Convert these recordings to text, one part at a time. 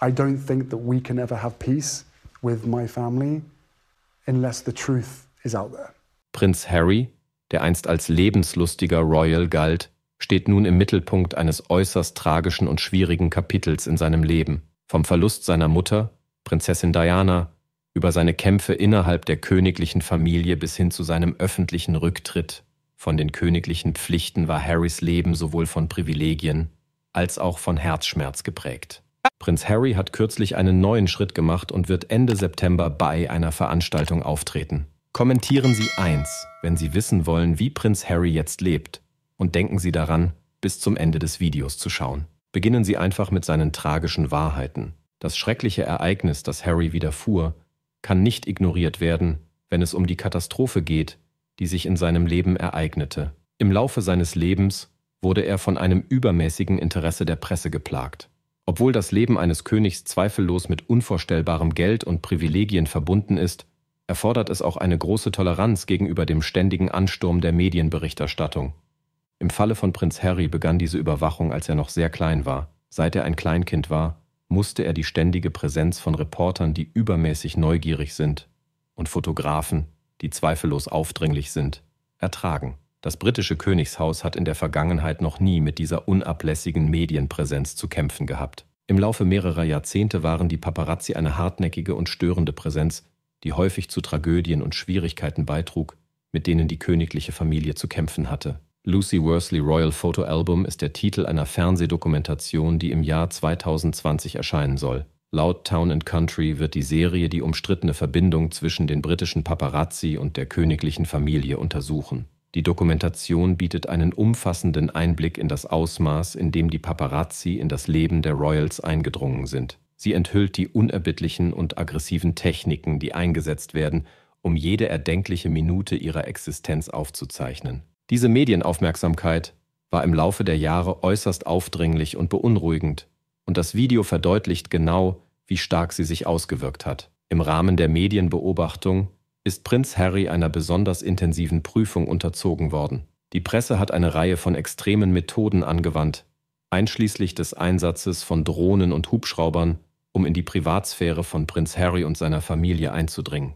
I don't think that we can ever have peace with my family unless the truth is out there. Prinz Harry, der einst als lebenslustiger Royal galt, steht nun im Mittelpunkt eines äußerst tragischen und schwierigen Kapitels in seinem Leben. Vom Verlust seiner Mutter, Prinzessin Diana, über seine Kämpfe innerhalb der königlichen Familie bis hin zu seinem öffentlichen Rücktritt. Von den königlichen Pflichten war Harrys Leben sowohl von Privilegien als auch von Herzschmerz geprägt. Prinz Harry hat kürzlich einen neuen Schritt gemacht und wird Ende September bei einer Veranstaltung auftreten. Kommentieren Sie eins, wenn Sie wissen wollen, wie Prinz Harry jetzt lebt, und denken Sie daran, bis zum Ende des Videos zu schauen. Beginnen Sie einfach mit seinen tragischen Wahrheiten. Das schreckliche Ereignis, das Harry widerfuhr, kann nicht ignoriert werden, wenn es um die Katastrophe geht, die sich in seinem Leben ereignete. Im Laufe seines Lebens wurde er von einem übermäßigen Interesse der Presse geplagt. Obwohl das Leben eines Königs zweifellos mit unvorstellbarem Geld und Privilegien verbunden ist, erfordert es auch eine große Toleranz gegenüber dem ständigen Ansturm der Medienberichterstattung. Im Falle von Prinz Harry begann diese Überwachung, als er noch sehr klein war. Seit er ein Kleinkind war, musste er die ständige Präsenz von Reportern, die übermäßig neugierig sind, und Fotografen, die zweifellos aufdringlich sind, ertragen. Das britische Königshaus hat in der Vergangenheit noch nie mit dieser unablässigen Medienpräsenz zu kämpfen gehabt. Im Laufe mehrerer Jahrzehnte waren die Paparazzi eine hartnäckige und störende Präsenz, die häufig zu Tragödien und Schwierigkeiten beitrug, mit denen die königliche Familie zu kämpfen hatte. Lucy Worsley Royal Photo Album ist der Titel einer Fernsehdokumentation, die im Jahr 2020 erscheinen soll. Laut Town and Country wird die Serie die umstrittene Verbindung zwischen den britischen Paparazzi und der königlichen Familie untersuchen. Die Dokumentation bietet einen umfassenden Einblick in das Ausmaß, in dem die Paparazzi in das Leben der Royals eingedrungen sind. Sie enthüllt die unerbittlichen und aggressiven Techniken, die eingesetzt werden, um jede erdenkliche Minute ihrer Existenz aufzuzeichnen. Diese Medienaufmerksamkeit war im Laufe der Jahre äußerst aufdringlich und beunruhigend, und das Video verdeutlicht genau, wie stark sie sich ausgewirkt hat. Im Rahmen der Medienbeobachtung ist Prinz Harry einer besonders intensiven Prüfung unterzogen worden. Die Presse hat eine Reihe von extremen Methoden angewandt, einschließlich des Einsatzes von Drohnen und Hubschraubern, um in die Privatsphäre von Prinz Harry und seiner Familie einzudringen.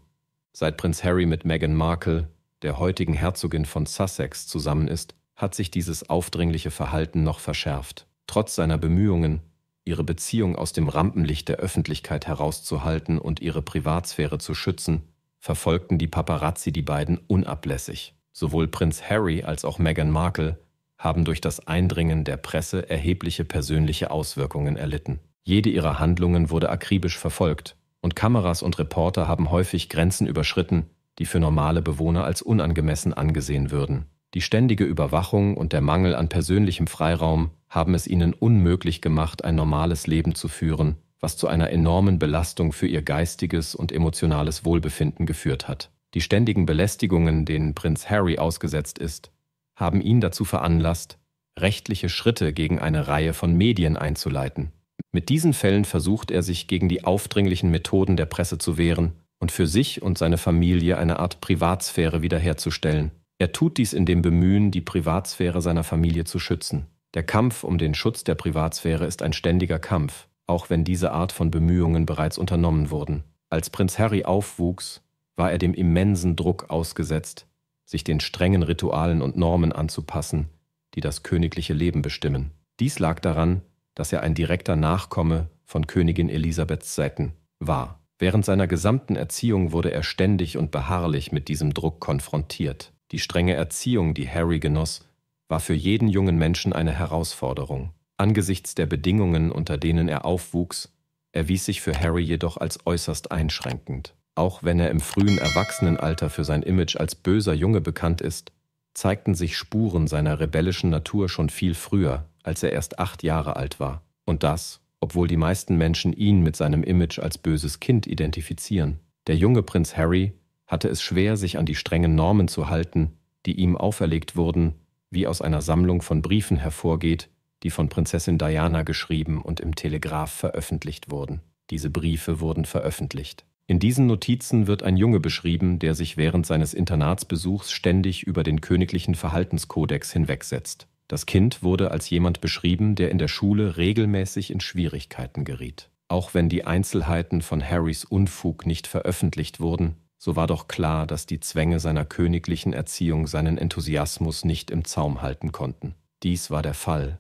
Seit Prinz Harry mit Meghan Markle der heutigen Herzogin von Sussex, zusammen ist, hat sich dieses aufdringliche Verhalten noch verschärft. Trotz seiner Bemühungen, ihre Beziehung aus dem Rampenlicht der Öffentlichkeit herauszuhalten und ihre Privatsphäre zu schützen, verfolgten die Paparazzi die beiden unablässig. Sowohl Prinz Harry als auch Meghan Markle haben durch das Eindringen der Presse erhebliche persönliche Auswirkungen erlitten. Jede ihrer Handlungen wurde akribisch verfolgt, und Kameras und Reporter haben häufig Grenzen überschritten, die für normale Bewohner als unangemessen angesehen würden. Die ständige Überwachung und der Mangel an persönlichem Freiraum haben es ihnen unmöglich gemacht, ein normales Leben zu führen, was zu einer enormen Belastung für ihr geistiges und emotionales Wohlbefinden geführt hat. Die ständigen Belästigungen, denen Prinz Harry ausgesetzt ist, haben ihn dazu veranlasst, rechtliche Schritte gegen eine Reihe von Medien einzuleiten. Mit diesen Fällen versucht er sich gegen die aufdringlichen Methoden der Presse zu wehren und für sich und seine Familie eine Art Privatsphäre wiederherzustellen. Er tut dies in dem Bemühen, die Privatsphäre seiner Familie zu schützen. Der Kampf um den Schutz der Privatsphäre ist ein ständiger Kampf, auch wenn diese Art von Bemühungen bereits unternommen wurden. Als Prinz Harry aufwuchs, war er dem immensen Druck ausgesetzt, sich den strengen Ritualen und Normen anzupassen, die das königliche Leben bestimmen. Dies lag daran, dass er ein direkter Nachkomme von Königin Elisabeth II war. Während seiner gesamten Erziehung wurde er ständig und beharrlich mit diesem Druck konfrontiert. Die strenge Erziehung, die Harry genoss, war für jeden jungen Menschen eine Herausforderung. Angesichts der Bedingungen, unter denen er aufwuchs, erwies sich für Harry jedoch als äußerst einschränkend. Auch wenn er im frühen Erwachsenenalter für sein Image als böser Junge bekannt ist, zeigten sich Spuren seiner rebellischen Natur schon viel früher, als er erst acht Jahre alt war. Und das, obwohl die meisten Menschen ihn mit seinem Image als böses Kind identifizieren. Der junge Prinz Harry hatte es schwer, sich an die strengen Normen zu halten, die ihm auferlegt wurden, wie aus einer Sammlung von Briefen hervorgeht, die von Prinzessin Diana geschrieben und im Telegraph veröffentlicht wurden. Diese Briefe wurden veröffentlicht. In diesen Notizen wird ein Junge beschrieben, der sich während seines Internatsbesuchs ständig über den königlichen Verhaltenskodex hinwegsetzt. Das Kind wurde als jemand beschrieben, der in der Schule regelmäßig in Schwierigkeiten geriet. Auch wenn die Einzelheiten von Harrys Unfug nicht veröffentlicht wurden, so war doch klar, dass die Zwänge seiner königlichen Erziehung seinen Enthusiasmus nicht im Zaum halten konnten. Dies war der Fall,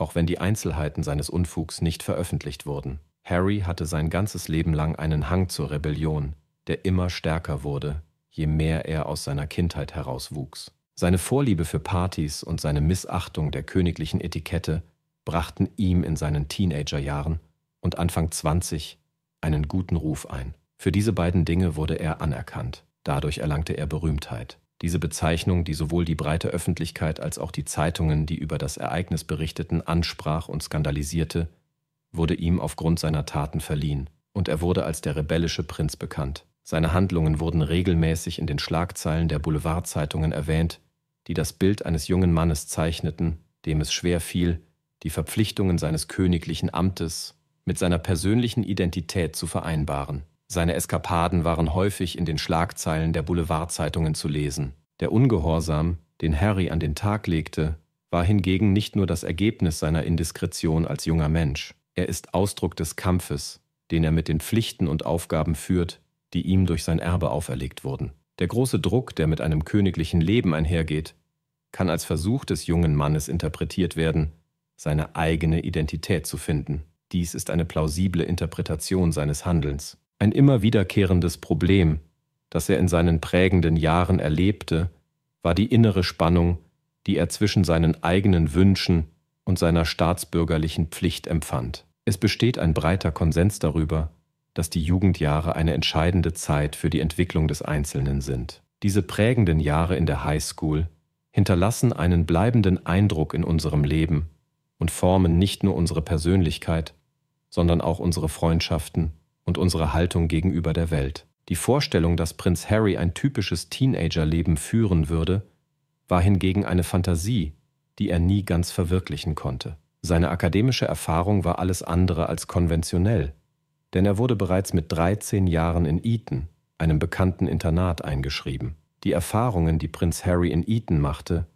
auch wenn die Einzelheiten seines Unfugs nicht veröffentlicht wurden. Harry hatte sein ganzes Leben lang einen Hang zur Rebellion, der immer stärker wurde, je mehr er aus seiner Kindheit herauswuchs. Seine Vorliebe für Partys und seine Missachtung der königlichen Etikette brachten ihm in seinen Teenagerjahren und Anfang 20 einen guten Ruf ein. Für diese beiden Dinge wurde er anerkannt. Dadurch erlangte er Berühmtheit. Diese Bezeichnung, die sowohl die breite Öffentlichkeit als auch die Zeitungen, die über das Ereignis berichteten, ansprach und skandalisierte, wurde ihm aufgrund seiner Taten verliehen, und er wurde als der rebellische Prinz bekannt. Seine Handlungen wurden regelmäßig in den Schlagzeilen der Boulevardzeitungen erwähnt, die das Bild eines jungen Mannes zeichneten, dem es schwer fiel, die Verpflichtungen seines königlichen Amtes mit seiner persönlichen Identität zu vereinbaren. Seine Eskapaden waren häufig in den Schlagzeilen der Boulevardzeitungen zu lesen. Der Ungehorsam, den Harry an den Tag legte, war hingegen nicht nur das Ergebnis seiner Indiskretion als junger Mensch. Er ist Ausdruck des Kampfes, den er mit den Pflichten und Aufgaben führt, die ihm durch sein Erbe auferlegt wurden. Der große Druck, der mit einem königlichen Leben einhergeht, kann als Versuch des jungen Mannes interpretiert werden, seine eigene Identität zu finden. Dies ist eine plausible Interpretation seines Handelns. Ein immer wiederkehrendes Problem, das er in seinen prägenden Jahren erlebte, war die innere Spannung, die er zwischen seinen eigenen Wünschen und seiner staatsbürgerlichen Pflicht empfand. Es besteht ein breiter Konsens darüber, dass die Jugendjahre eine entscheidende Zeit für die Entwicklung des Einzelnen sind. Diese prägenden Jahre in der High School hinterlassen einen bleibenden Eindruck in unserem Leben und formen nicht nur unsere Persönlichkeit, sondern auch unsere Freundschaften und unsere Haltung gegenüber der Welt. Die Vorstellung, dass Prinz Harry ein typisches Teenagerleben führen würde, war hingegen eine Fantasie, die er nie ganz verwirklichen konnte. Seine akademische Erfahrung war alles andere als konventionell, denn er wurde bereits mit 13 Jahren in Eton, einem bekannten Internat, eingeschrieben. Die Erfahrungen, die Prinz Harry in Eton machte,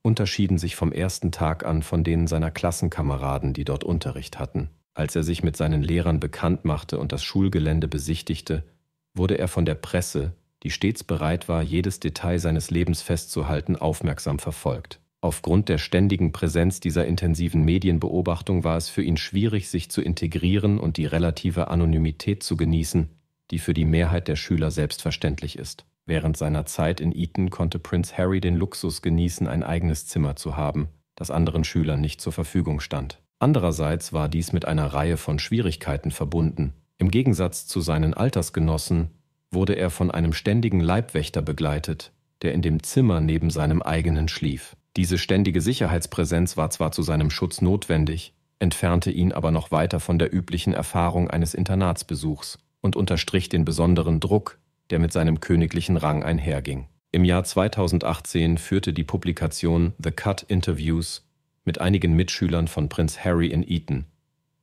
unterschieden sich vom ersten Tag an von denen seiner Klassenkameraden, die dort Unterricht hatten. Als er sich mit seinen Lehrern bekannt machte und das Schulgelände besichtigte, wurde er von der Presse, die stets bereit war, jedes Detail seines Lebens festzuhalten, aufmerksam verfolgt. Aufgrund der ständigen Präsenz dieser intensiven Medienbeobachtung war es für ihn schwierig, sich zu integrieren und die relative Anonymität zu genießen, die für die Mehrheit der Schüler selbstverständlich ist. Während seiner Zeit in Eton konnte Prince Harry den Luxus genießen, ein eigenes Zimmer zu haben, das anderen Schülern nicht zur Verfügung stand. Andererseits war dies mit einer Reihe von Schwierigkeiten verbunden. Im Gegensatz zu seinen Altersgenossen wurde er von einem ständigen Leibwächter begleitet, der in dem Zimmer neben seinem eigenen schlief. Diese ständige Sicherheitspräsenz war zwar zu seinem Schutz notwendig, entfernte ihn aber noch weiter von der üblichen Erfahrung eines Internatsbesuchs und unterstrich den besonderen Druck, der mit seinem königlichen Rang einherging. Im Jahr 2018 führte die Publikation The Cut Interviews mit einigen Mitschülern von Prinz Harry in Eton,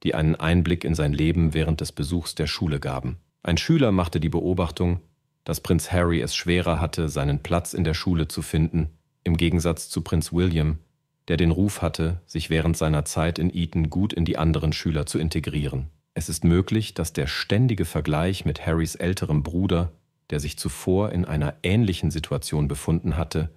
die einen Einblick in sein Leben während des Besuchs der Schule gaben. Ein Schüler machte die Beobachtung, dass Prinz Harry es schwerer hatte, seinen Platz in der Schule zu finden, im Gegensatz zu Prinz William, der den Ruf hatte, sich während seiner Zeit in Eton gut in die anderen Schüler zu integrieren. Es ist möglich, dass der ständige Vergleich mit Harrys älterem Bruder, der sich zuvor in einer ähnlichen Situation befunden hatte,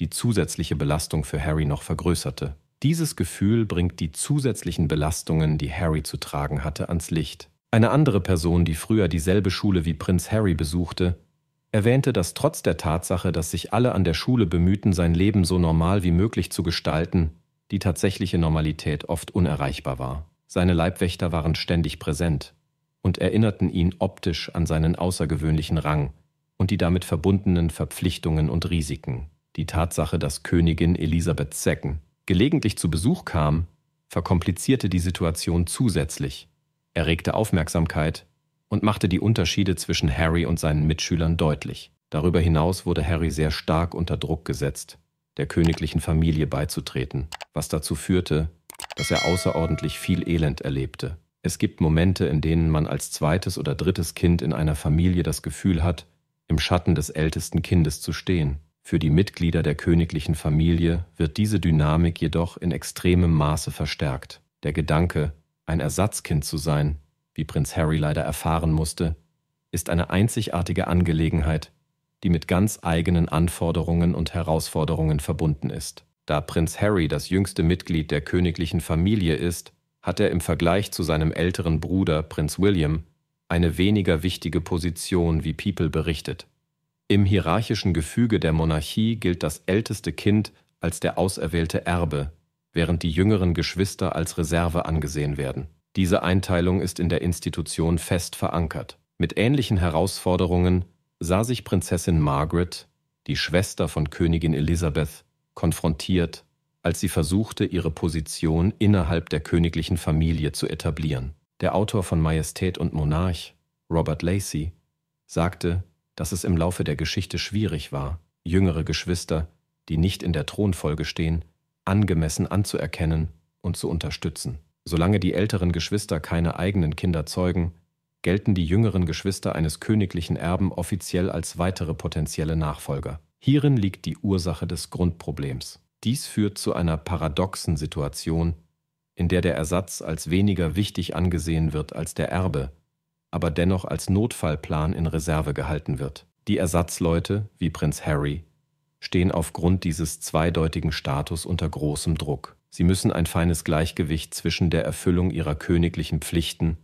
die zusätzliche Belastung für Harry noch vergrößerte. Dieses Gefühl bringt die zusätzlichen Belastungen, die Harry zu tragen hatte, ans Licht. Eine andere Person, die früher dieselbe Schule wie Prinz Harry besuchte, erwähnte, dass trotz der Tatsache, dass sich alle an der Schule bemühten, sein Leben so normal wie möglich zu gestalten, die tatsächliche Normalität oft unerreichbar war. Seine Leibwächter waren ständig präsent und erinnerten ihn optisch an seinen außergewöhnlichen Rang und die damit verbundenen Verpflichtungen und Risiken. Die Tatsache, dass Königin Elisabeth II gelegentlich zu Besuch kam, verkomplizierte die Situation zusätzlich, erregte Aufmerksamkeit und machte die Unterschiede zwischen Harry und seinen Mitschülern deutlich. Darüber hinaus wurde Harry sehr stark unter Druck gesetzt, der königlichen Familie beizutreten, was dazu führte, dass er außerordentlich viel Elend erlebte. Es gibt Momente, in denen man als zweites oder drittes Kind in einer Familie das Gefühl hat, im Schatten des ältesten Kindes zu stehen. Für die Mitglieder der königlichen Familie wird diese Dynamik jedoch in extremem Maße verstärkt. Der Gedanke, ein Ersatzkind zu sein, wie Prinz Harry leider erfahren musste, ist eine einzigartige Angelegenheit, die mit ganz eigenen Anforderungen und Herausforderungen verbunden ist. Da Prinz Harry das jüngste Mitglied der königlichen Familie ist, hat er im Vergleich zu seinem älteren Bruder Prinz William eine weniger wichtige Position, wie People berichtet. Im hierarchischen Gefüge der Monarchie gilt das älteste Kind als der auserwählte Erbe, während die jüngeren Geschwister als Reserve angesehen werden. Diese Einteilung ist in der Institution fest verankert. Mit ähnlichen Herausforderungen sah sich Prinzessin Margaret, die Schwester von Königin Elisabeth, konfrontiert, als sie versuchte, ihre Position innerhalb der königlichen Familie zu etablieren. Der Autor von Majestät und Monarch, Robert Lacey, sagte, dass es im Laufe der Geschichte schwierig war, jüngere Geschwister, die nicht in der Thronfolge stehen, angemessen anzuerkennen und zu unterstützen. Solange die älteren Geschwister keine eigenen Kinder zeugen, gelten die jüngeren Geschwister eines königlichen Erben offiziell als weitere potenzielle Nachfolger. Hierin liegt die Ursache des Grundproblems. Dies führt zu einer paradoxen Situation, in der der Ersatz als weniger wichtig angesehen wird als der Erbe, aber dennoch als Notfallplan in Reserve gehalten wird. Die Ersatzleute, wie Prinz Harry, stehen aufgrund dieses zweideutigen Status unter großem Druck. Sie müssen ein feines Gleichgewicht zwischen der Erfüllung ihrer königlichen Pflichten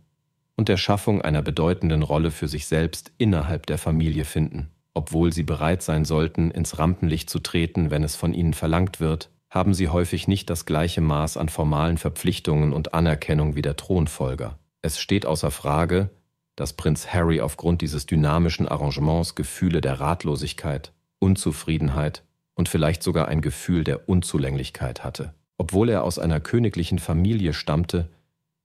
und der Schaffung einer bedeutenden Rolle für sich selbst innerhalb der Familie finden. Obwohl sie bereit sein sollten, ins Rampenlicht zu treten, wenn es von ihnen verlangt wird, haben sie häufig nicht das gleiche Maß an formalen Verpflichtungen und Anerkennung wie der Thronfolger. Es steht außer Frage, dass Prinz Harry aufgrund dieses dynamischen Arrangements Gefühle der Ratlosigkeit, Unzufriedenheit und vielleicht sogar ein Gefühl der Unzulänglichkeit hatte. Obwohl er aus einer königlichen Familie stammte,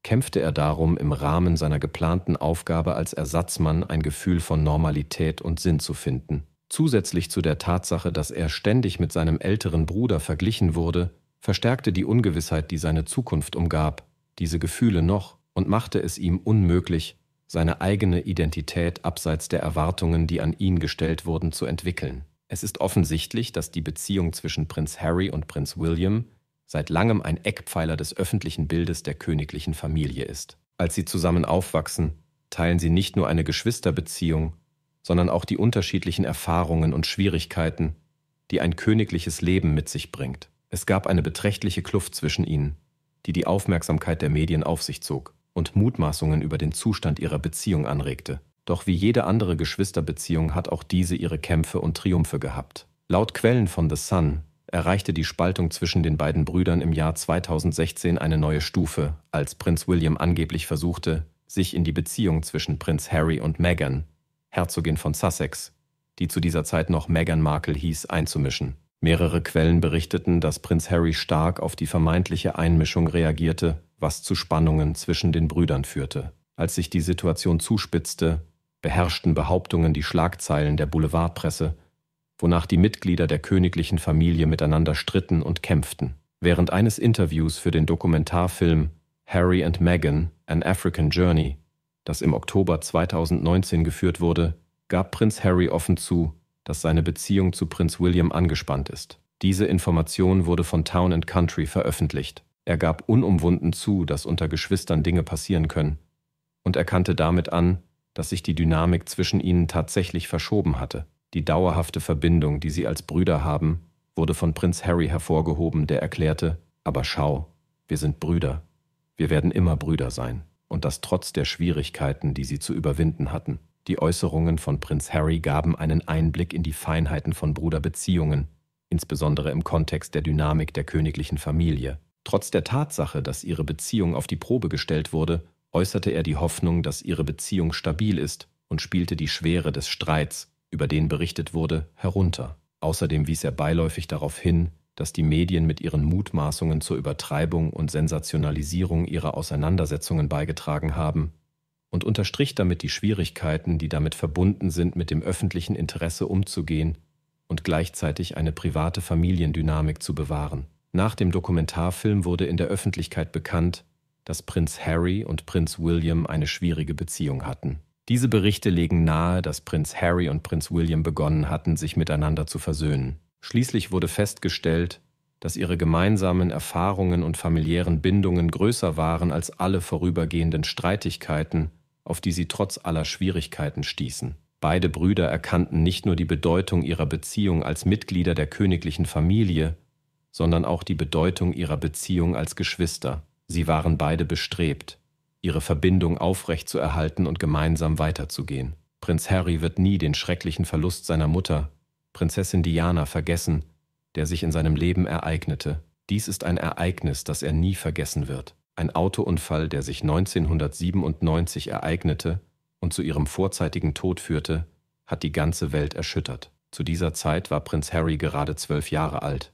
kämpfte er darum, im Rahmen seiner geplanten Aufgabe als Ersatzmann ein Gefühl von Normalität und Sinn zu finden. Zusätzlich zu der Tatsache, dass er ständig mit seinem älteren Bruder verglichen wurde, verstärkte die Ungewissheit, die seine Zukunft umgab, diese Gefühle noch und machte es ihm unmöglich, seine eigene Identität abseits der Erwartungen, die an ihn gestellt wurden, zu entwickeln. Es ist offensichtlich, dass die Beziehung zwischen Prinz Harry und Prinz William seit langem ein Eckpfeiler des öffentlichen Bildes der königlichen Familie ist. Als sie zusammen aufwachsen, teilen sie nicht nur eine Geschwisterbeziehung, sondern auch die unterschiedlichen Erfahrungen und Schwierigkeiten, die ein königliches Leben mit sich bringt. Es gab eine beträchtliche Kluft zwischen ihnen, die die Aufmerksamkeit der Medien auf sich zog und Mutmaßungen über den Zustand ihrer Beziehung anregte. Doch wie jede andere Geschwisterbeziehung hat auch diese ihre Kämpfe und Triumphe gehabt. Laut Quellen von The Sun erreichte die Spaltung zwischen den beiden Brüdern im Jahr 2016 eine neue Stufe, als Prinz William angeblich versuchte, sich in die Beziehung zwischen Prinz Harry und Meghan, Herzogin von Sussex, die zu dieser Zeit noch Meghan Markle hieß, einzumischen. Mehrere Quellen berichteten, dass Prinz Harry stark auf die vermeintliche Einmischung reagierte was zu Spannungen zwischen den Brüdern führte. Als sich die Situation zuspitzte, beherrschten Behauptungen die Schlagzeilen der Boulevardpresse, wonach die Mitglieder der königlichen Familie miteinander stritten und kämpften. Während eines Interviews für den Dokumentarfilm Harry and Meghan, An African Journey, das im Oktober 2019 geführt wurde, gab Prinz Harry offen zu, dass seine Beziehung zu Prinz William angespannt ist. Diese Information wurde von Town Country veröffentlicht. Er gab unumwunden zu, dass unter Geschwistern Dinge passieren können, und erkannte damit an, dass sich die Dynamik zwischen ihnen tatsächlich verschoben hatte. Die dauerhafte Verbindung, die sie als Brüder haben, wurde von Prinz Harry hervorgehoben, der erklärte, aber schau, wir sind Brüder, wir werden immer Brüder sein, und das trotz der Schwierigkeiten, die sie zu überwinden hatten. Die Äußerungen von Prinz Harry gaben einen Einblick in die Feinheiten von Bruderbeziehungen, insbesondere im Kontext der Dynamik der königlichen Familie. Trotz der Tatsache, dass ihre Beziehung auf die Probe gestellt wurde, äußerte er die Hoffnung, dass ihre Beziehung stabil ist und spielte die Schwere des Streits, über den berichtet wurde, herunter. Außerdem wies er beiläufig darauf hin, dass die Medien mit ihren Mutmaßungen zur Übertreibung und Sensationalisierung ihrer Auseinandersetzungen beigetragen haben und unterstrich damit die Schwierigkeiten, die damit verbunden sind, mit dem öffentlichen Interesse umzugehen und gleichzeitig eine private Familiendynamik zu bewahren. Nach dem Dokumentarfilm wurde in der Öffentlichkeit bekannt, dass Prinz Harry und Prinz William eine schwierige Beziehung hatten. Diese Berichte legen nahe, dass Prinz Harry und Prinz William begonnen hatten, sich miteinander zu versöhnen. Schließlich wurde festgestellt, dass ihre gemeinsamen Erfahrungen und familiären Bindungen größer waren als alle vorübergehenden Streitigkeiten auf die sie trotz aller Schwierigkeiten stießen. Beide Brüder erkannten nicht nur die Bedeutung ihrer Beziehung als Mitglieder der königlichen Familie, sondern auch die Bedeutung ihrer Beziehung als Geschwister. Sie waren beide bestrebt, ihre Verbindung aufrechtzuerhalten und gemeinsam weiterzugehen. Prinz Harry wird nie den schrecklichen Verlust seiner Mutter, Prinzessin Diana, vergessen, der sich in seinem Leben ereignete. Dies ist ein Ereignis, das er nie vergessen wird. Ein Autounfall, der sich 1997 ereignete und zu ihrem vorzeitigen Tod führte, hat die ganze Welt erschüttert. Zu dieser Zeit war Prinz Harry gerade zwölf Jahre alt.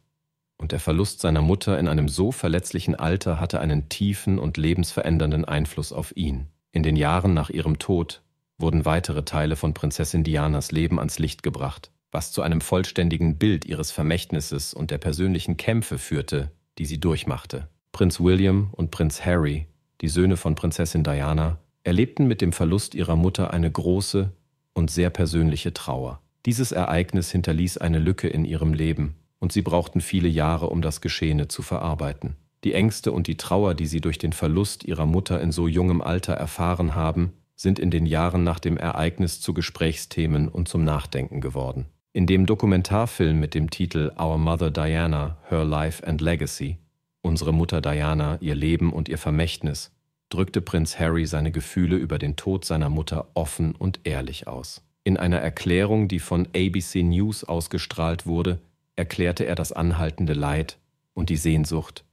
Und der Verlust seiner Mutter in einem so verletzlichen Alter hatte einen tiefen und lebensverändernden Einfluss auf ihn. In den Jahren nach ihrem Tod wurden weitere Teile von Prinzessin Dianas Leben ans Licht gebracht, was zu einem vollständigen Bild ihres Vermächtnisses und der persönlichen Kämpfe führte, die sie durchmachte. Prinz William und Prinz Harry, die Söhne von Prinzessin Diana, erlebten mit dem Verlust ihrer Mutter eine große und sehr persönliche Trauer. Dieses Ereignis hinterließ eine Lücke in ihrem Leben, und sie brauchten viele Jahre, um das Geschehene zu verarbeiten. Die Ängste und die Trauer, die sie durch den Verlust ihrer Mutter in so jungem Alter erfahren haben, sind in den Jahren nach dem Ereignis zu Gesprächsthemen und zum Nachdenken geworden. In dem Dokumentarfilm mit dem Titel Our Mother Diana, Her Life and Legacy, Unsere Mutter Diana, ihr Leben und ihr Vermächtnis, drückte Prinz Harry seine Gefühle über den Tod seiner Mutter offen und ehrlich aus. In einer Erklärung, die von ABC News ausgestrahlt wurde, erklärte er das anhaltende Leid und die Sehnsucht,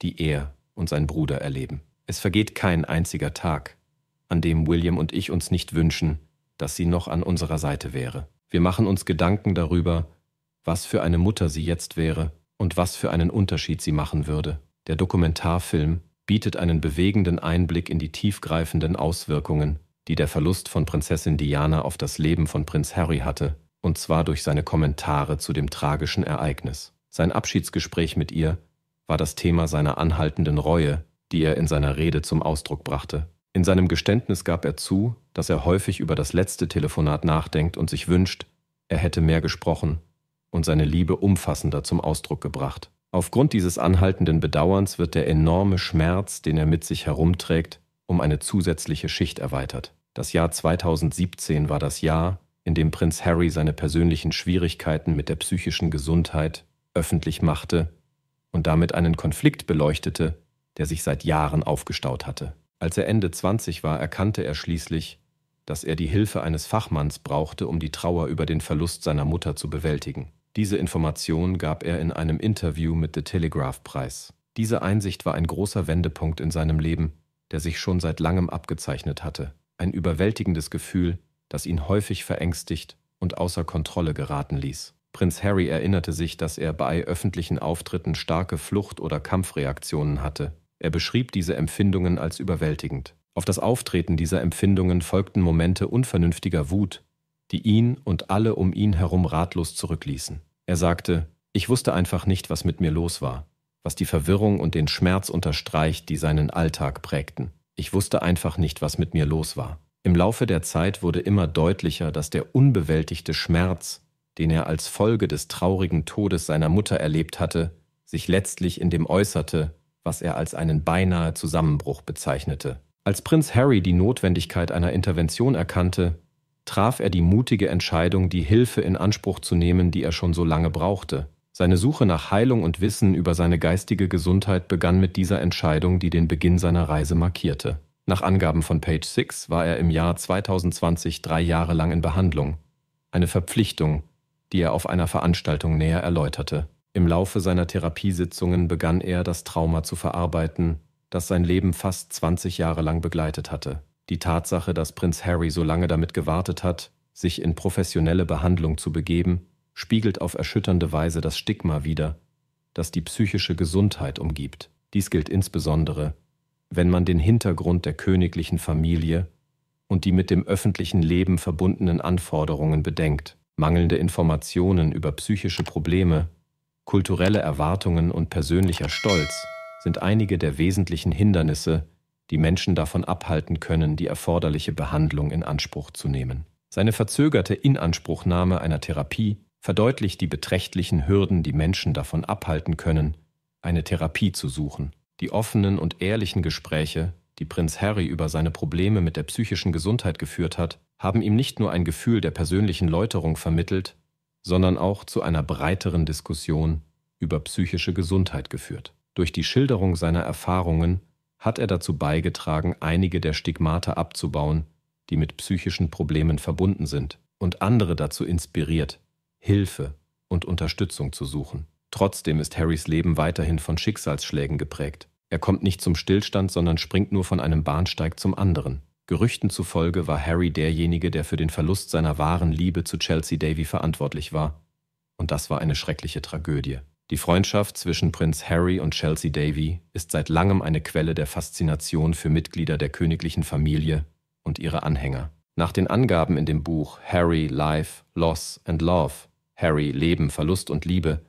die er und sein Bruder erleben. Es vergeht kein einziger Tag, an dem William und ich uns nicht wünschen, dass sie noch an unserer Seite wäre. Wir machen uns Gedanken darüber, was für eine Mutter sie jetzt wäre und was für einen Unterschied sie machen würde. Der Dokumentarfilm bietet einen bewegenden Einblick in die tiefgreifenden Auswirkungen, die der Verlust von Prinzessin Diana auf das Leben von Prinz Harry hatte, und zwar durch seine Kommentare zu dem tragischen Ereignis. Sein Abschiedsgespräch mit ihr war das Thema seiner anhaltenden Reue, die er in seiner Rede zum Ausdruck brachte. In seinem Geständnis gab er zu, dass er häufig über das letzte Telefonat nachdenkt und sich wünscht, er hätte mehr gesprochen und seine Liebe umfassender zum Ausdruck gebracht. Aufgrund dieses anhaltenden Bedauerns wird der enorme Schmerz, den er mit sich herumträgt, um eine zusätzliche Schicht erweitert. Das Jahr 2017 war das Jahr, in dem Prinz Harry seine persönlichen Schwierigkeiten mit der psychischen Gesundheit öffentlich machte und damit einen Konflikt beleuchtete, der sich seit Jahren aufgestaut hatte. Als er Ende 20 war, erkannte er schließlich, dass er die Hilfe eines Fachmanns brauchte, um die Trauer über den Verlust seiner Mutter zu bewältigen. Diese Information gab er in einem Interview mit The Telegraph preis. Diese Einsicht war ein großer Wendepunkt in seinem Leben, der sich schon seit langem abgezeichnet hatte. Ein überwältigendes Gefühl, das ihn häufig verängstigt und außer Kontrolle geraten ließ. Prinz Harry erinnerte sich, dass er bei öffentlichen Auftritten starke Flucht- oder Kampfreaktionen hatte. Er beschrieb diese Empfindungen als überwältigend. Auf das Auftreten dieser Empfindungen folgten Momente unvernünftiger Wut, die ihn und alle um ihn herum ratlos zurückließen. Er sagte, ich wusste einfach nicht, was mit mir los war, was die Verwirrung und den Schmerz unterstreicht, die seinen Alltag prägten. Ich wusste einfach nicht, was mit mir los war. Im Laufe der Zeit wurde immer deutlicher, dass der unbewältigte Schmerz, den er als Folge des traurigen Todes seiner Mutter erlebt hatte, sich letztlich in dem äußerte, was er als einen beinahe Zusammenbruch bezeichnete. Als Prinz Harry die Notwendigkeit einer Intervention erkannte, traf er die mutige Entscheidung, die Hilfe in Anspruch zu nehmen, die er schon so lange brauchte. Seine Suche nach Heilung und Wissen über seine geistige Gesundheit begann mit dieser Entscheidung, die den Beginn seiner Reise markierte. Nach Angaben von Page 6 war er im Jahr 2020 drei Jahre lang in Behandlung. Eine Verpflichtung, die er auf einer Veranstaltung näher erläuterte. Im Laufe seiner Therapiesitzungen begann er, das Trauma zu verarbeiten, das sein Leben fast 20 Jahre lang begleitet hatte. Die Tatsache, dass Prinz Harry so lange damit gewartet hat, sich in professionelle Behandlung zu begeben, spiegelt auf erschütternde Weise das Stigma wider, das die psychische Gesundheit umgibt. Dies gilt insbesondere, wenn man den Hintergrund der königlichen Familie und die mit dem öffentlichen Leben verbundenen Anforderungen bedenkt. Mangelnde Informationen über psychische Probleme, kulturelle Erwartungen und persönlicher Stolz sind einige der wesentlichen Hindernisse, die Menschen davon abhalten können, die erforderliche Behandlung in Anspruch zu nehmen. Seine verzögerte Inanspruchnahme einer Therapie verdeutlicht die beträchtlichen Hürden, die Menschen davon abhalten können, eine Therapie zu suchen. Die offenen und ehrlichen Gespräche die Prinz Harry über seine Probleme mit der psychischen Gesundheit geführt hat, haben ihm nicht nur ein Gefühl der persönlichen Läuterung vermittelt, sondern auch zu einer breiteren Diskussion über psychische Gesundheit geführt. Durch die Schilderung seiner Erfahrungen hat er dazu beigetragen, einige der Stigmata abzubauen, die mit psychischen Problemen verbunden sind, und andere dazu inspiriert, Hilfe und Unterstützung zu suchen. Trotzdem ist Harrys Leben weiterhin von Schicksalsschlägen geprägt. Er kommt nicht zum Stillstand, sondern springt nur von einem Bahnsteig zum anderen. Gerüchten zufolge war Harry derjenige, der für den Verlust seiner wahren Liebe zu Chelsea Davy verantwortlich war. Und das war eine schreckliche Tragödie. Die Freundschaft zwischen Prinz Harry und Chelsea Davy ist seit langem eine Quelle der Faszination für Mitglieder der königlichen Familie und ihre Anhänger. Nach den Angaben in dem Buch Harry, Life, Loss and Love, Harry, Leben, Verlust und Liebe,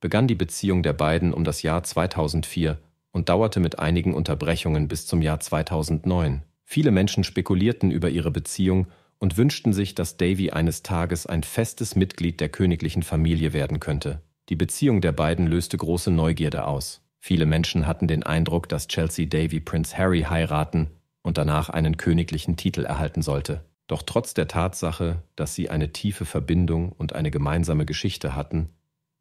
begann die Beziehung der beiden um das Jahr 2004 und dauerte mit einigen Unterbrechungen bis zum Jahr 2009. Viele Menschen spekulierten über ihre Beziehung und wünschten sich, dass Davy eines Tages ein festes Mitglied der königlichen Familie werden könnte. Die Beziehung der beiden löste große Neugierde aus. Viele Menschen hatten den Eindruck, dass Chelsea Davy Prince Harry heiraten und danach einen königlichen Titel erhalten sollte. Doch trotz der Tatsache, dass sie eine tiefe Verbindung und eine gemeinsame Geschichte hatten,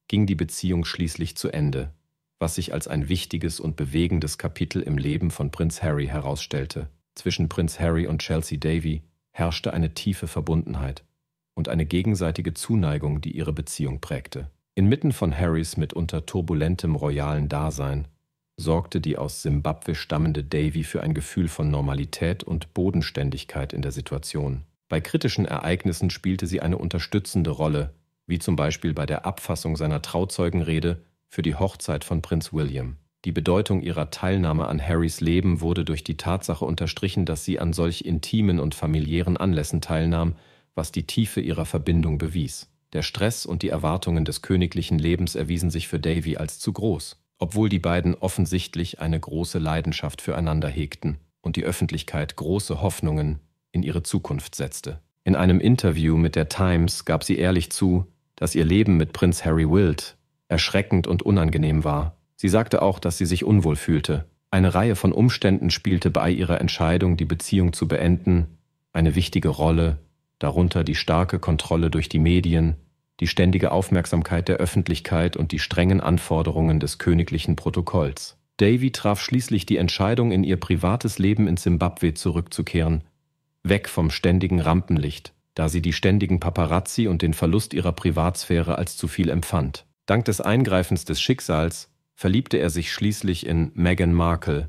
ging die Beziehung schließlich zu Ende, was sich als ein wichtiges und bewegendes Kapitel im Leben von Prinz Harry herausstellte. Zwischen Prinz Harry und Chelsea Davy herrschte eine tiefe Verbundenheit und eine gegenseitige Zuneigung, die ihre Beziehung prägte. Inmitten von Harrys mitunter turbulentem royalen Dasein sorgte die aus Simbabwe stammende Davy für ein Gefühl von Normalität und Bodenständigkeit in der Situation. Bei kritischen Ereignissen spielte sie eine unterstützende Rolle, wie zum Beispiel bei der Abfassung seiner Trauzeugenrede für die Hochzeit von Prinz William. Die Bedeutung ihrer Teilnahme an Harrys Leben wurde durch die Tatsache unterstrichen, dass sie an solch intimen und familiären Anlässen teilnahm, was die Tiefe ihrer Verbindung bewies. Der Stress und die Erwartungen des königlichen Lebens erwiesen sich für Davy als zu groß, obwohl die beiden offensichtlich eine große Leidenschaft füreinander hegten und die Öffentlichkeit große Hoffnungen in ihre Zukunft setzte. In einem Interview mit der Times gab sie ehrlich zu, dass ihr Leben mit Prinz Harry Wild erschreckend und unangenehm war Sie sagte auch, dass sie sich unwohl fühlte. Eine Reihe von Umständen spielte bei ihrer Entscheidung, die Beziehung zu beenden, eine wichtige Rolle, darunter die starke Kontrolle durch die Medien, die ständige Aufmerksamkeit der Öffentlichkeit und die strengen Anforderungen des königlichen Protokolls. Davy traf schließlich die Entscheidung, in ihr privates Leben in Simbabwe zurückzukehren, weg vom ständigen Rampenlicht, da sie die ständigen Paparazzi und den Verlust ihrer Privatsphäre als zu viel empfand. Dank des Eingreifens des Schicksals verliebte er sich schließlich in Meghan Markle,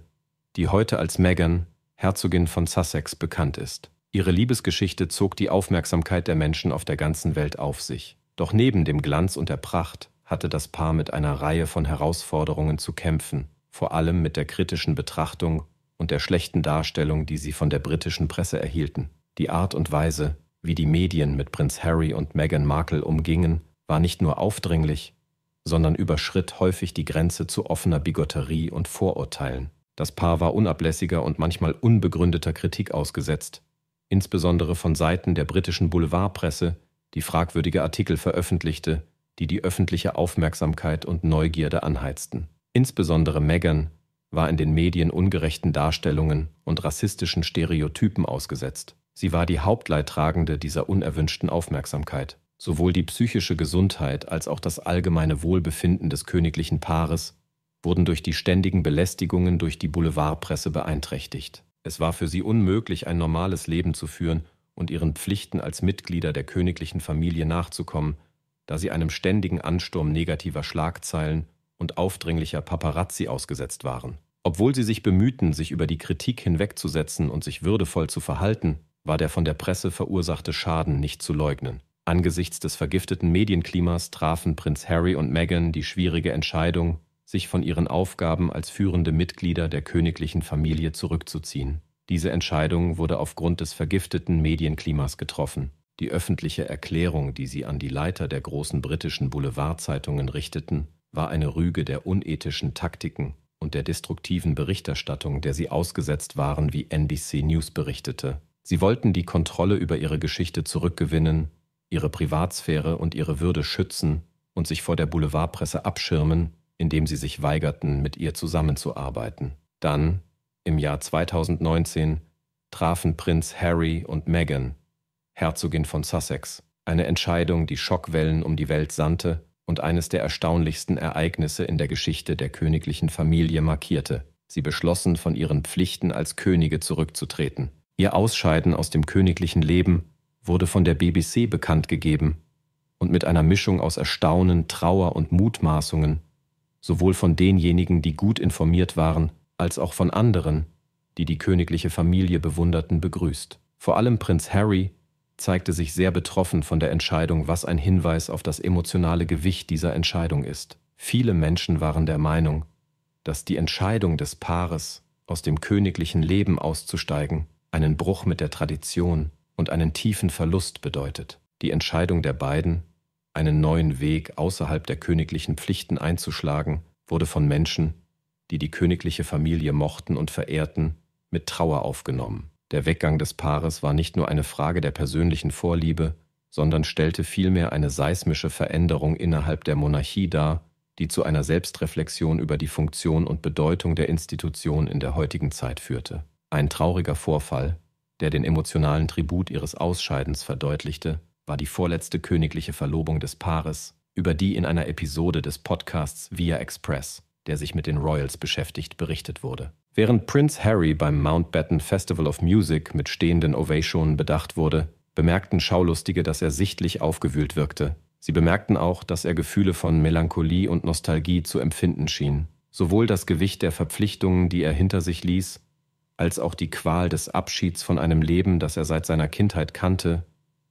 die heute als Meghan, Herzogin von Sussex, bekannt ist. Ihre Liebesgeschichte zog die Aufmerksamkeit der Menschen auf der ganzen Welt auf sich. Doch neben dem Glanz und der Pracht hatte das Paar mit einer Reihe von Herausforderungen zu kämpfen, vor allem mit der kritischen Betrachtung und der schlechten Darstellung, die sie von der britischen Presse erhielten. Die Art und Weise, wie die Medien mit Prinz Harry und Meghan Markle umgingen, war nicht nur aufdringlich, sondern überschritt häufig die Grenze zu offener Bigotterie und Vorurteilen. Das Paar war unablässiger und manchmal unbegründeter Kritik ausgesetzt, insbesondere von Seiten der britischen Boulevardpresse, die fragwürdige Artikel veröffentlichte, die die öffentliche Aufmerksamkeit und Neugierde anheizten. Insbesondere Meghan war in den Medien ungerechten Darstellungen und rassistischen Stereotypen ausgesetzt. Sie war die Hauptleidtragende dieser unerwünschten Aufmerksamkeit. Sowohl die psychische Gesundheit als auch das allgemeine Wohlbefinden des königlichen Paares wurden durch die ständigen Belästigungen durch die Boulevardpresse beeinträchtigt. Es war für sie unmöglich, ein normales Leben zu führen und ihren Pflichten als Mitglieder der königlichen Familie nachzukommen, da sie einem ständigen Ansturm negativer Schlagzeilen und aufdringlicher Paparazzi ausgesetzt waren. Obwohl sie sich bemühten, sich über die Kritik hinwegzusetzen und sich würdevoll zu verhalten, war der von der Presse verursachte Schaden nicht zu leugnen. Angesichts des vergifteten Medienklimas trafen Prinz Harry und Meghan die schwierige Entscheidung, sich von ihren Aufgaben als führende Mitglieder der königlichen Familie zurückzuziehen. Diese Entscheidung wurde aufgrund des vergifteten Medienklimas getroffen. Die öffentliche Erklärung, die sie an die Leiter der großen britischen Boulevardzeitungen richteten, war eine Rüge der unethischen Taktiken und der destruktiven Berichterstattung, der sie ausgesetzt waren, wie NBC News berichtete. Sie wollten die Kontrolle über ihre Geschichte zurückgewinnen ihre Privatsphäre und ihre Würde schützen und sich vor der Boulevardpresse abschirmen, indem sie sich weigerten, mit ihr zusammenzuarbeiten. Dann, Im Jahr 2019 trafen Prinz Harry und Meghan, Herzogin von Sussex, eine Entscheidung, die Schockwellen um die Welt sandte und eines der erstaunlichsten Ereignisse in der Geschichte der königlichen Familie markierte. Sie beschlossen, von ihren Pflichten als Könige zurückzutreten. Ihr Ausscheiden aus dem königlichen Leben wurde von der BBC bekannt gegeben und mit einer Mischung aus Erstaunen, Trauer und Mutmaßungen, sowohl von denjenigen, die gut informiert waren, als auch von anderen, die die königliche Familie bewunderten, begrüßt. Vor allem Prinz Harry zeigte sich sehr betroffen von der Entscheidung, was ein Hinweis auf das emotionale Gewicht dieser Entscheidung ist. Viele Menschen waren der Meinung, dass die Entscheidung des Paares, aus dem königlichen Leben auszusteigen, einen Bruch mit der Tradition und einen tiefen Verlust bedeutet. Die Entscheidung der beiden, einen neuen Weg außerhalb der königlichen Pflichten einzuschlagen, wurde von Menschen, die die königliche Familie mochten und verehrten, mit Trauer aufgenommen. Der Weggang des Paares war nicht nur eine Frage der persönlichen Vorliebe, sondern stellte vielmehr eine seismische Veränderung innerhalb der Monarchie dar, die zu einer Selbstreflexion über die Funktion und Bedeutung der Institution in der heutigen Zeit führte. Ein trauriger Vorfall, der den emotionalen Tribut ihres Ausscheidens verdeutlichte, war die vorletzte königliche Verlobung des Paares, über die in einer Episode des Podcasts Via Express, der sich mit den Royals beschäftigt, berichtet wurde. Während Prince Harry beim Mountbatten Festival of Music mit stehenden Ovationen bedacht wurde, bemerkten Schaulustige, dass er sichtlich aufgewühlt wirkte. Sie bemerkten auch, dass er Gefühle von Melancholie und Nostalgie zu empfinden schien. Sowohl das Gewicht der Verpflichtungen, die er hinter sich ließ, als auch die Qual des Abschieds von einem Leben, das er seit seiner Kindheit kannte,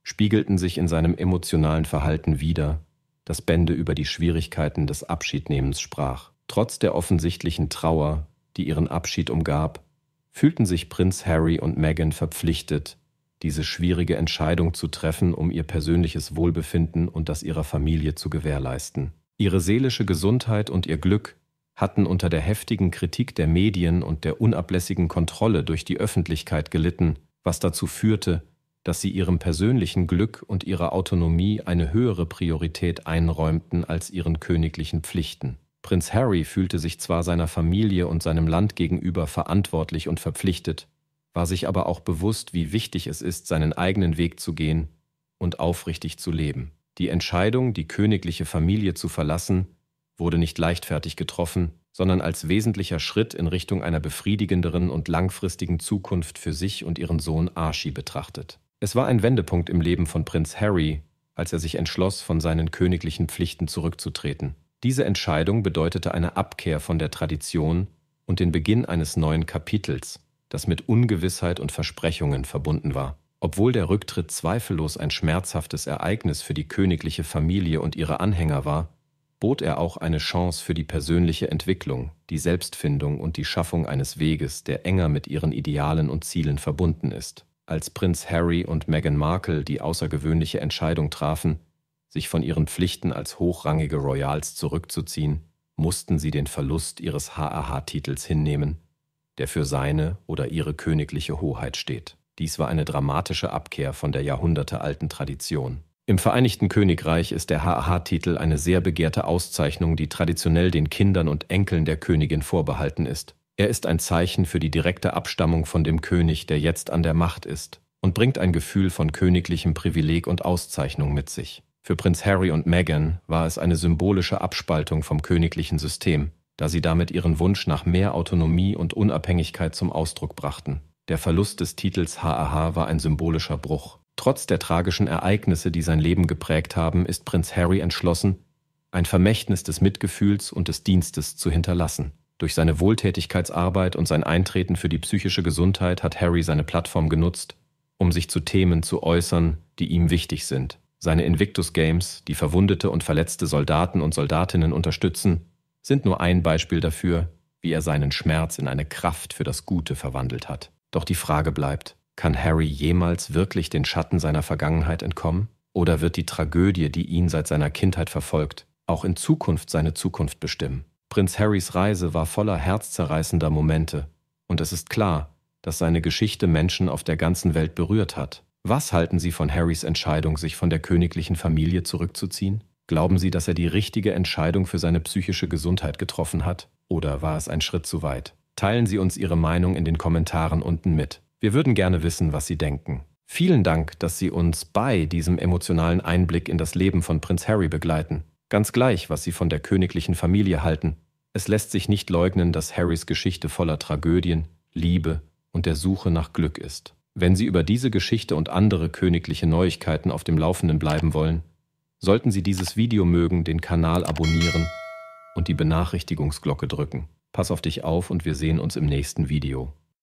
spiegelten sich in seinem emotionalen Verhalten wider, das Bände über die Schwierigkeiten des Abschiednehmens sprach. Trotz der offensichtlichen Trauer, die ihren Abschied umgab, fühlten sich Prinz Harry und Meghan verpflichtet, diese schwierige Entscheidung zu treffen, um ihr persönliches Wohlbefinden und das ihrer Familie zu gewährleisten. Ihre seelische Gesundheit und ihr Glück hatten unter der heftigen Kritik der Medien und der unablässigen Kontrolle durch die Öffentlichkeit gelitten, was dazu führte, dass sie ihrem persönlichen Glück und ihrer Autonomie eine höhere Priorität einräumten als ihren königlichen Pflichten. Prinz Harry fühlte sich zwar seiner Familie und seinem Land gegenüber verantwortlich und verpflichtet, war sich aber auch bewusst, wie wichtig es ist, seinen eigenen Weg zu gehen und aufrichtig zu leben. Die Entscheidung, die königliche Familie zu verlassen, wurde nicht leichtfertig getroffen, sondern als wesentlicher Schritt in Richtung einer befriedigenderen und langfristigen Zukunft für sich und ihren Sohn Archie betrachtet. Es war ein Wendepunkt im Leben von Prinz Harry, als er sich entschloss, von seinen königlichen Pflichten zurückzutreten. Diese Entscheidung bedeutete eine Abkehr von der Tradition und den Beginn eines neuen Kapitels, das mit Ungewissheit und Versprechungen verbunden war. Obwohl der Rücktritt zweifellos ein schmerzhaftes Ereignis für die königliche Familie und ihre Anhänger war, bot er auch eine Chance für die persönliche Entwicklung, die Selbstfindung und die Schaffung eines Weges, der enger mit ihren Idealen und Zielen verbunden ist als Prinz Harry und Meghan Markle die außergewöhnliche Entscheidung trafen, sich von ihren Pflichten als hochrangige Royals zurückzuziehen, mussten sie den Verlust ihres HRH-Titels hinnehmen, der für seine oder ihre königliche Hoheit steht. Dies war eine dramatische Abkehr von der jahrhundertealten Tradition. Im Vereinigten Königreich ist der HRH-Titel eine sehr begehrte Auszeichnung, die traditionell den Kindern und Enkeln der Königin vorbehalten ist. Er ist ein Zeichen für die direkte Abstammung von dem König, der jetzt an der Macht ist, und bringt ein Gefühl von königlichem Privileg und Auszeichnung mit sich. Für Prinz Harry und Meghan war es eine symbolische Abspaltung vom königlichen System, da sie damit ihren Wunsch nach mehr Autonomie und Unabhängigkeit zum Ausdruck brachten. Der Verlust des Titels HAH war ein symbolischer Bruch. Trotz der tragischen Ereignisse, die sein Leben geprägt haben, ist Prinz Harry entschlossen, ein Vermächtnis des Mitgefühls und des Dienstes zu hinterlassen. Durch seine Wohltätigkeitsarbeit und sein Eintreten für die psychische Gesundheit hat Harry seine Plattform genutzt, um sich zu Themen zu äußern, die ihm wichtig sind. Seine Invictus Games, die verwundete und verletzte Soldaten und Soldatinnen unterstützen, sind nur ein Beispiel dafür, wie er seinen Schmerz in eine Kraft für das Gute verwandelt hat. Doch die Frage bleibt, kann Harry jemals wirklich den Schatten seiner Vergangenheit entkommen? Oder wird die Tragödie, die ihn seit seiner Kindheit verfolgt, auch in Zukunft seine Zukunft bestimmen? Prinz Harrys Reise war voller herzzerreißender Momente, und es ist klar, dass seine Geschichte Menschen auf der ganzen Welt berührt hat. Was halten Sie von Harrys Entscheidung, sich von der königlichen Familie zurückzuziehen? Glauben Sie, dass er die richtige Entscheidung für seine psychische Gesundheit getroffen hat? Oder war es ein Schritt zu weit? Teilen Sie uns Ihre Meinung in den Kommentaren unten mit. Wir würden gerne wissen, was Sie denken. Vielen Dank, dass Sie uns bei diesem emotionalen Einblick in das Leben von Prinz Harry begleiten. Ganz gleich, was Sie von der königlichen Familie halten. Es lässt sich nicht leugnen, dass Harrys Geschichte voller Tragödien, Liebe und der Suche nach Glück ist. Wenn Sie über diese Geschichte und andere königliche Neuigkeiten auf dem Laufenden bleiben wollen, sollten Sie dieses Video mögen, den Kanal abonnieren und die Benachrichtigungsglocke drücken. Pass auf dich auf und wir sehen uns im nächsten Video.